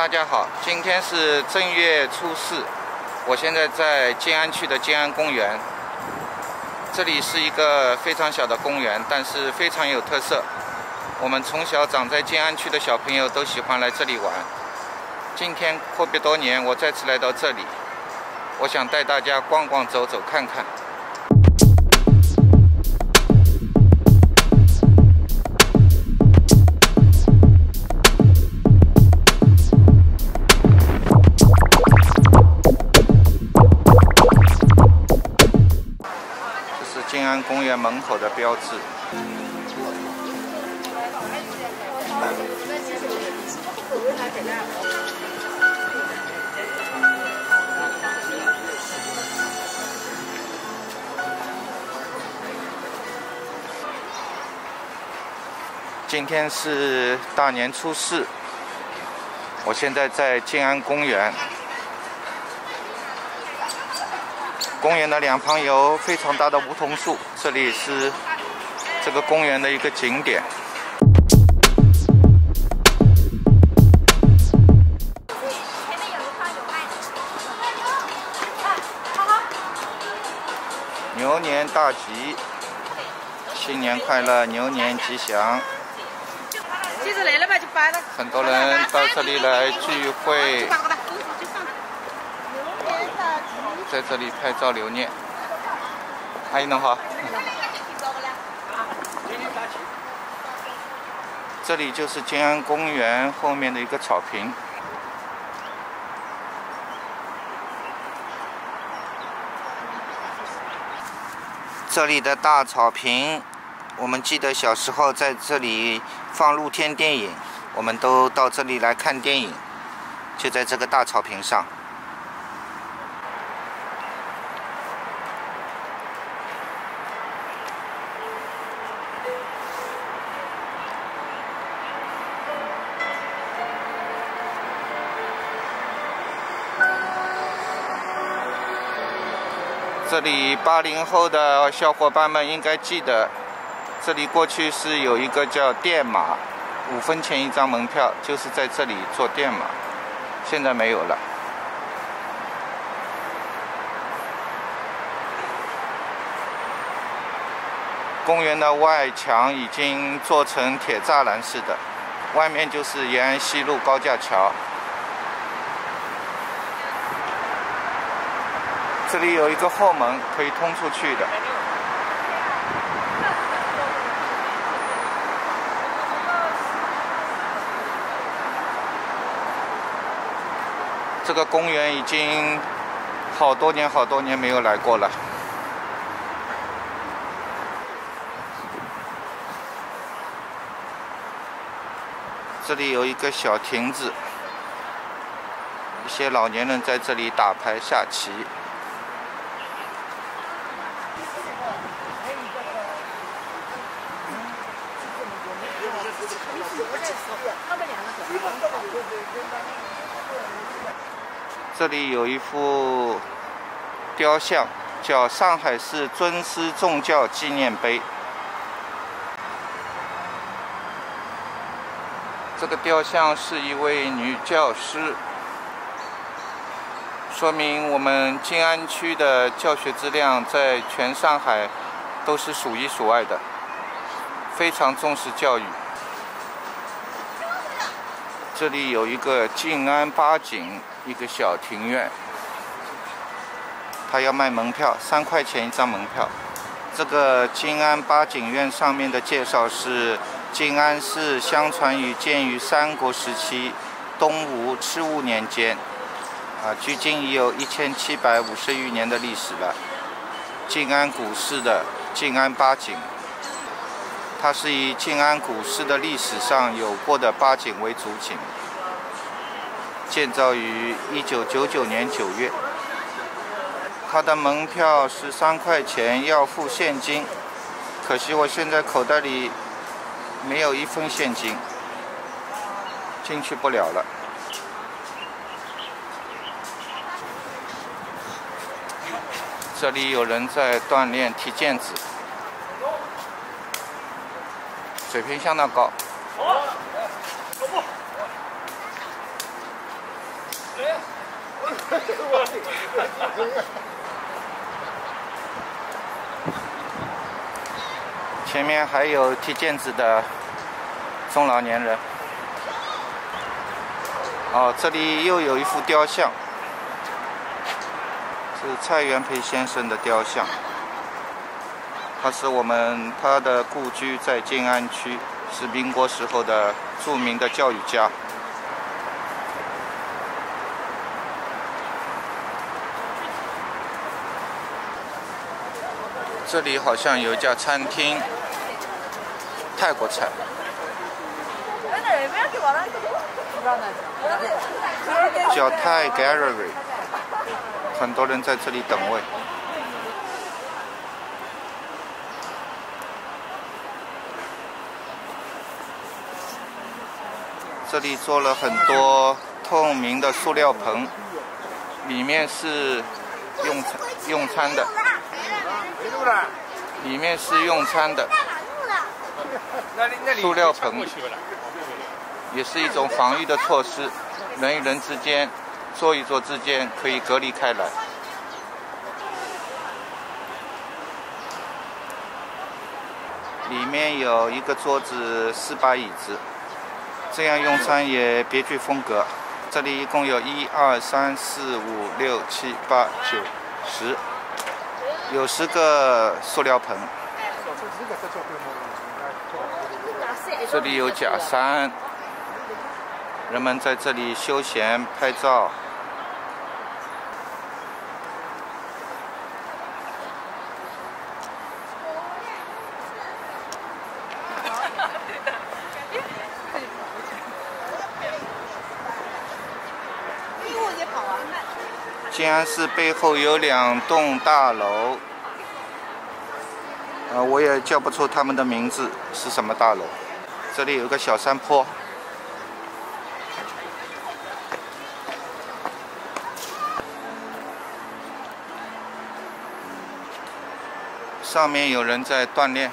大家好，今天是正月初四，我现在在静安区的静安公园。这里是一个非常小的公园，但是非常有特色。我们从小长在静安区的小朋友都喜欢来这里玩。今天阔别多年，我再次来到这里，我想带大家逛逛、走走、看看。安公园门口的标志。今天是大年初四，我现在在静安公园。公园的两旁有非常大的梧桐树，这里是这个公园的一个景点。牛年大吉，新年快乐，牛年吉祥。很多人到这里来聚会，在这里拍照留念。阿姨侬好，这里就是静安公园后面的一个草坪。这里的大草坪，我们记得小时候在这里放露天电影，我们都到这里来看电影，就在这个大草坪上。这里八零后的小伙伴们应该记得，这里过去是有一个叫电马，五分钱一张门票，就是在这里做电马，现在没有了。公园的外墙已经做成铁栅栏式的，外面就是延安西路高架桥。这里有一个后门可以通出去的。这个公园已经好多年、好多年没有来过了。这里有一个小亭子，一些老年人在这里打牌、下棋。这有一幅雕像，叫上海市尊师重教纪念碑。这个雕像是一位女教师，说明我们静安区的教学质量在全上海都是数一数二的，非常重视教育。这里有一个静安八景，一个小庭院，他要卖门票，三块钱一张门票。这个静安八景院上面的介绍是：静安寺相传于建于三国时期，东吴赤乌年间，啊，距今已有一千七百五十余年的历史了。静安古市的静安八景。它是以静安古市的历史上有过的八景为主景，建造于一九九九年九月。它的门票是三块钱，要付现金。可惜我现在口袋里没有一分现金，进去不了了。这里有人在锻炼踢毽子。水平相当高。前面还有踢毽子的中老年人。哦，这里又有一幅雕像，是蔡元培先生的雕像。他是我们他的故居在静安区，是民国时候的著名的教育家。这里好像有一家餐厅，泰国菜。叫泰 Gallery，很多人在这里等位。这里做了很多透明的塑料盆，里面是用餐用餐的。里面是用餐的，塑料盆，也是一种防御的措施，人与人之间，坐与坐之间可以隔离开来。里面有一个桌子，四把椅子，这样用餐也别具风格。这里一共有一二三四五六七八九十。有十个塑料盆，这里有假山，人们在这里休闲拍照。安寺背后有两栋大楼，呃，我也叫不出他们的名字是什么大楼。这里有个小山坡，上面有人在锻炼，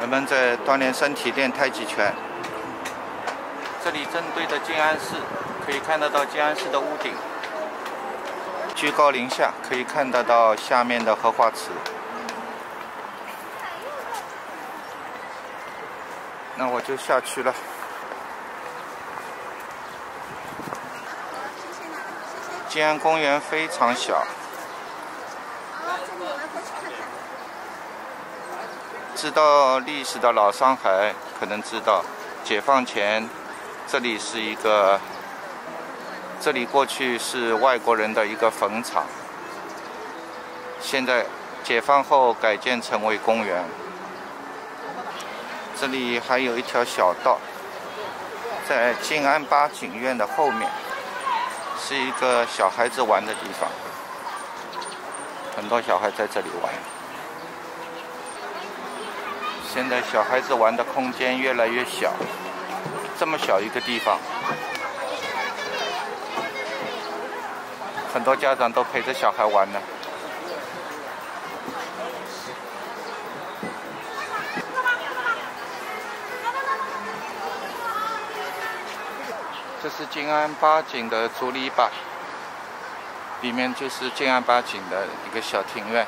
人们在锻炼身体，练太极拳。这里正对着静安寺，可以看得到静安寺的屋顶。居高临下，可以看得到下面的荷花池。那我就下去了。静安公园非常小。知道历史的老上海可能知道，解放前。这里是一个，这里过去是外国人的一个坟场，现在解放后改建成为公园。这里还有一条小道，在静安八景院的后面，是一个小孩子玩的地方，很多小孩在这里玩。现在小孩子玩的空间越来越小。这么小一个地方，很多家长都陪着小孩玩呢。这是静安八景的竹篱笆，里面就是静安八景的一个小庭院。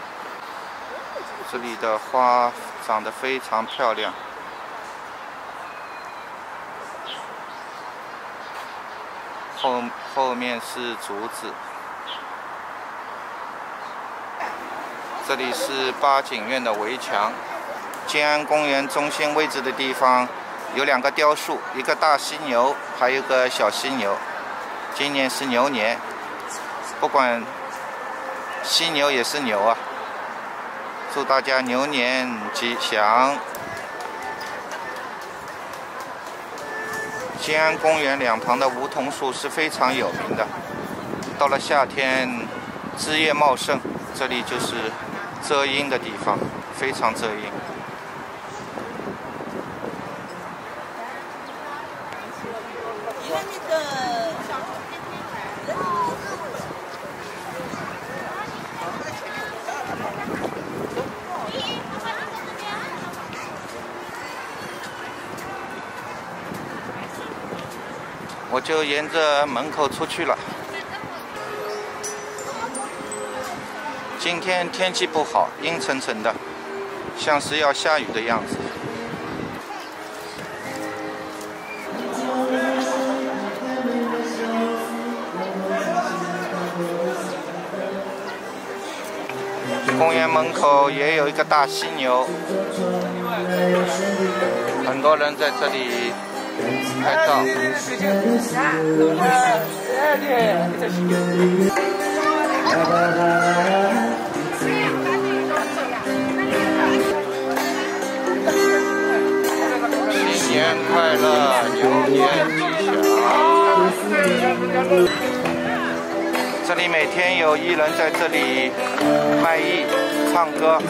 这里的花长得非常漂亮。后后面是竹子，这里是八景院的围墙。静安公园中心位置的地方有两个雕塑，一个大犀牛，还有个小犀牛。今年是牛年，不管犀牛也是牛啊！祝大家牛年吉祥。金安公园两旁的梧桐树是非常有名的，到了夏天枝叶茂盛，这里就是遮阴的地方，非常遮阴。我就沿着门口出去了。今天天气不好，阴沉沉的，像是要下雨的样子。公园门口也有一个大犀牛，很多人在这里拍照。新年快乐，牛年吉祥。这里每天有艺人在这里卖艺、唱歌。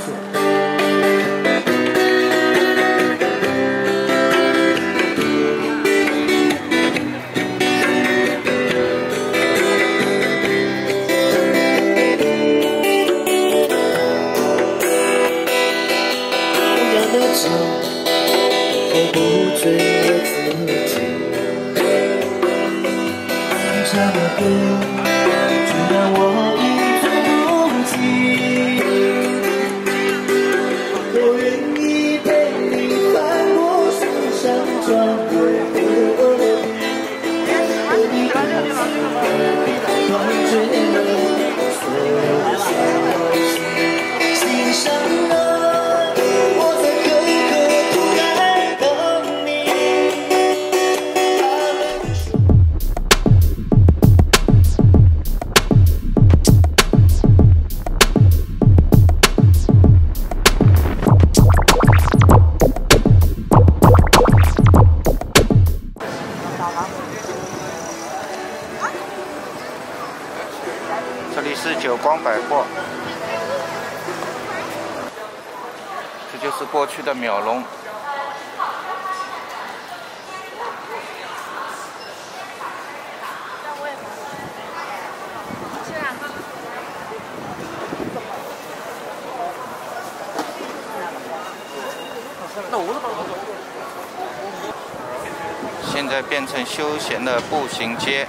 现在变成休闲的步行街，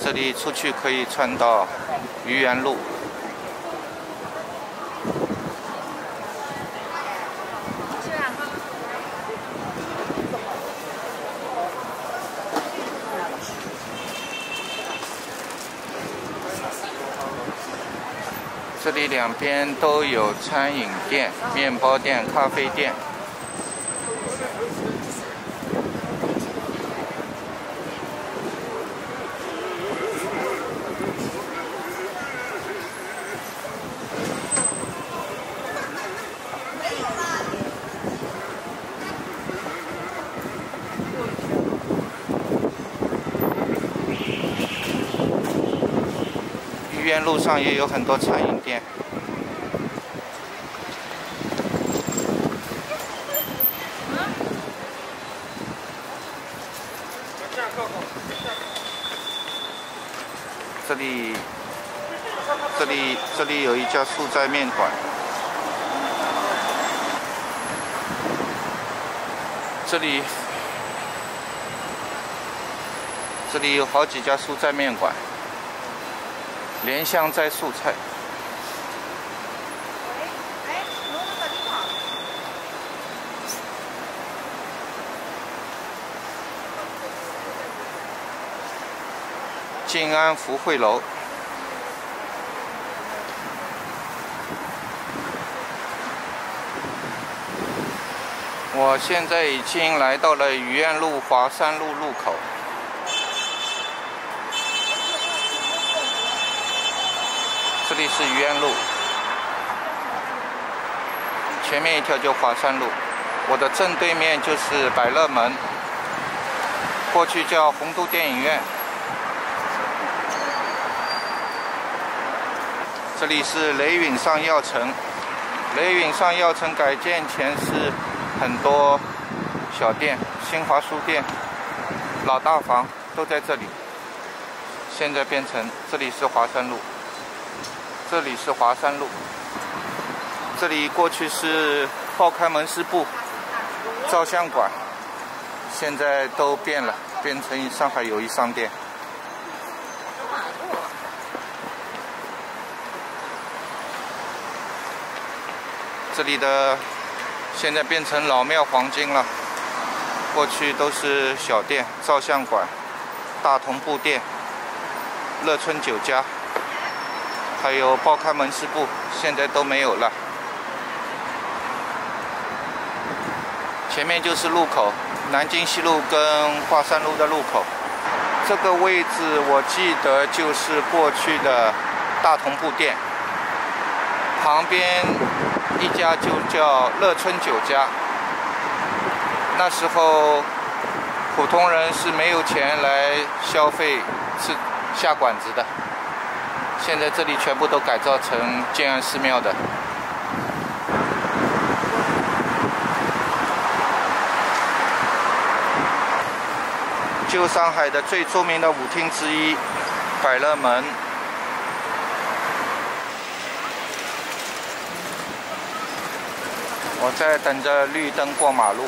这里出去可以穿到愚园路。这里两边都有餐饮店、面包店、咖啡店。边路上也有很多餐饮店。这里，这里，这里有一家素斋面馆。这里，这里有好几家素斋面馆。莲香斋素菜。静安福汇楼。我现在已经来到了愚园路华山路路口。里是愚园路，前面一条就华山路，我的正对面就是百乐门，过去叫红都电影院。这里是雷允上药城，雷允上药城改建前是很多小店，新华书店、老大房都在这里，现在变成这里是华山路。这里是华山路，这里过去是报刊门市部、照相馆，现在都变了。变成上海友谊商店。这里的现在变成老庙黄金了，过去都是小店、照相馆、大同布店、乐春酒家，还有报刊门市部，现在都没有了。前面就是路口，南京西路跟华山路的路口。这个位置我记得就是过去的大同布店，旁边。一家就叫乐春酒家。那时候普通人是没有钱来消费吃下馆子的。现在这里全部都改造成建安寺庙的。旧上海的最著名的舞厅之一，百乐门。我在等着绿灯过马路。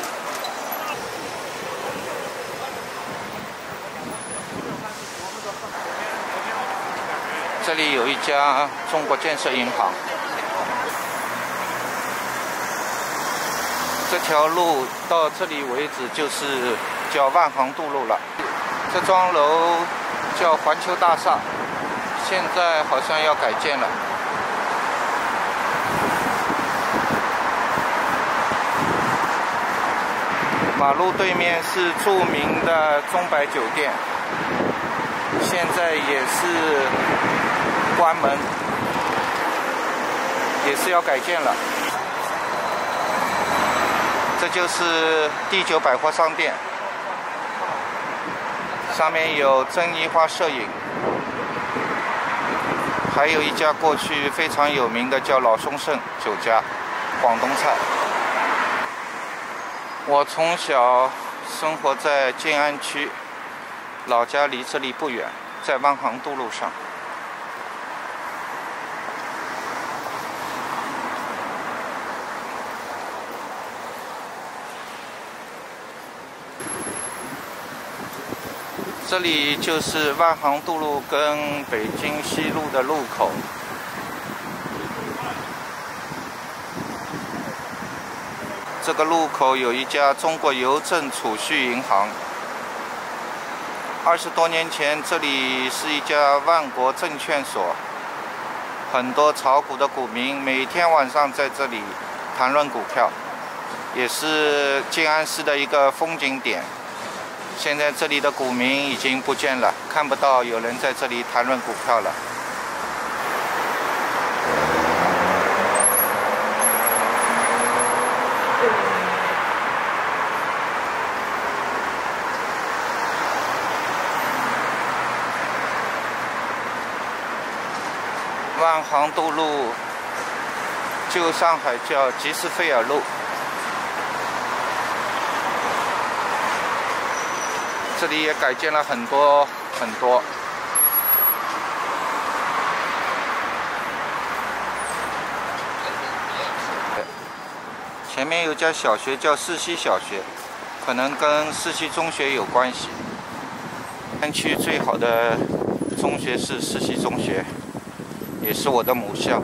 这里有一家中国建设银行。这条路到这里为止就是叫万航渡路了。这幢楼叫环球大厦，现在好像要改建了。马路对面是著名的中百酒店，现在也是关门，也是要改建了。这就是第九百货商店，上面有珍妮花摄影，还有一家过去非常有名的叫老松盛酒家，广东菜。我从小生活在静安区，老家离这里不远，在万航渡路上。这里就是万航渡路跟北京西路的路口。这个路口有一家中国邮政储蓄银行。二十多年前，这里是一家万国证券所，很多炒股的股民每天晚上在这里谈论股票，也是静安市的一个风景点。现在这里的股民已经不见了，看不到有人在这里谈论股票了。万航渡路，旧上海叫吉斯菲尔路。这里也改建了很多很多。前面有家小学叫世溪小学，可能跟世溪中学有关系。山区最好的中学是世溪中学，也是我的母校。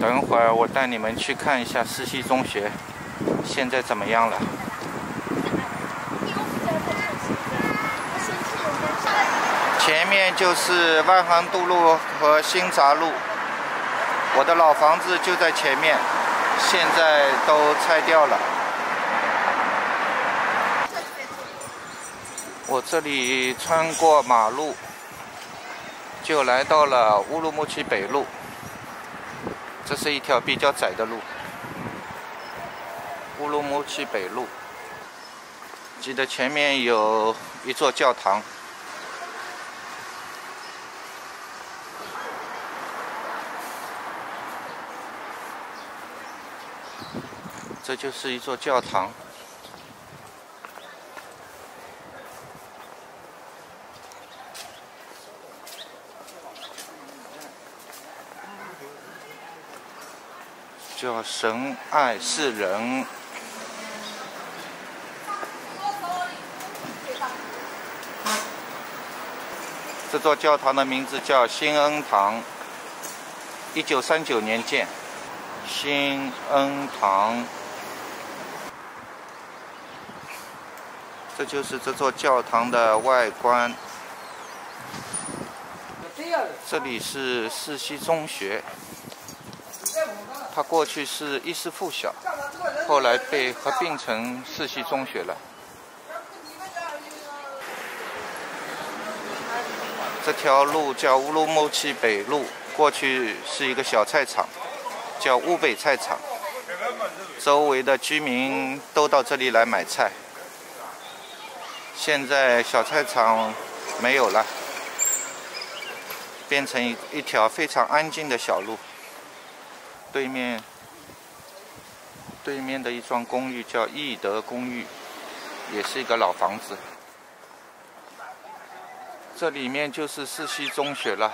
等会儿我带你们去看一下世溪中学，现在怎么样了？前面就是万航渡路和新闸路，我的老房子就在前面。现在都拆掉了。我这里穿过马路，就来到了乌鲁木齐北路。这是一条比较窄的路。乌鲁木齐北路，记得前面有一座教堂。这就是一座教堂，叫神爱世人。这座教堂的名字叫新恩堂，一九三九年建。新恩堂，这就是这座教堂的外观。这里是四溪中学，它过去是一师附小，后来被合并成四溪中学了。这条路叫乌鲁木齐北路，过去是一个小菜场，叫乌北菜场。周围的居民都到这里来买菜。现在小菜场没有了，变成一一条非常安静的小路。对面，对面的一幢公寓叫义德公寓，也是一个老房子。这里面就是四溪中学了，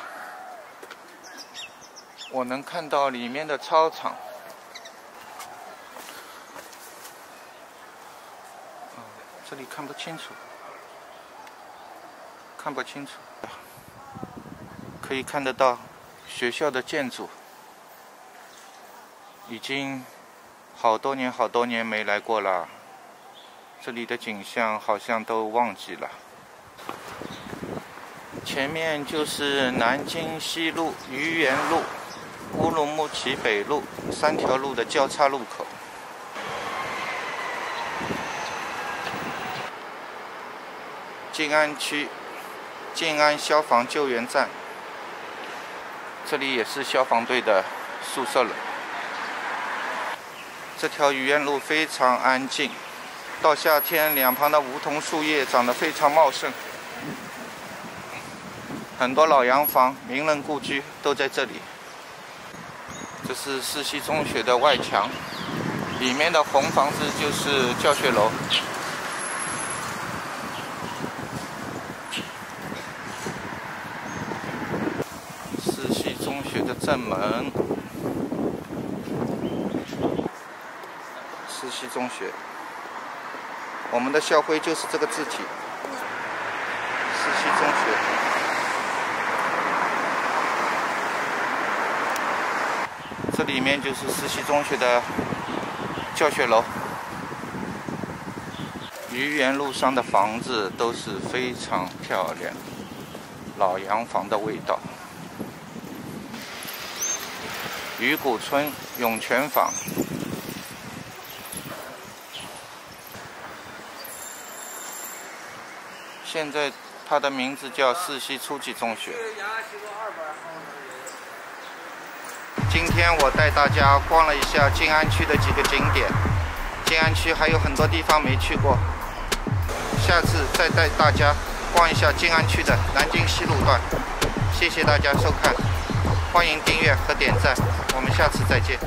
我能看到里面的操场。这里看不清楚，看不清楚，可以看得到学校的建筑。已经好多年、好多年没来过了，这里的景象好像都忘记了。前面就是南京西路、愚园路、乌鲁木齐北路三条路的交叉路口。静安区静安消防救援站，这里也是消防队的宿舍了。这条愚园路非常安静，到夏天两旁的梧桐树叶长得非常茂盛。很多老洋房、名人故居都在这里。这是四溪中学的外墙，里面的红房子就是教学楼。四溪中学的正门，四溪中学，我们的校徽就是这个字体。四溪中学。这里面就是四溪中学的教学楼。愚园路上的房子都是非常漂亮，老洋房的味道。鱼谷村涌泉坊，现在它的名字叫四溪初级中学。今天我带大家逛了一下静安区的几个景点，静安区还有很多地方没去过，下次再带大家逛一下静安区的南京西路段。谢谢大家收看，欢迎订阅和点赞，我们下次再见。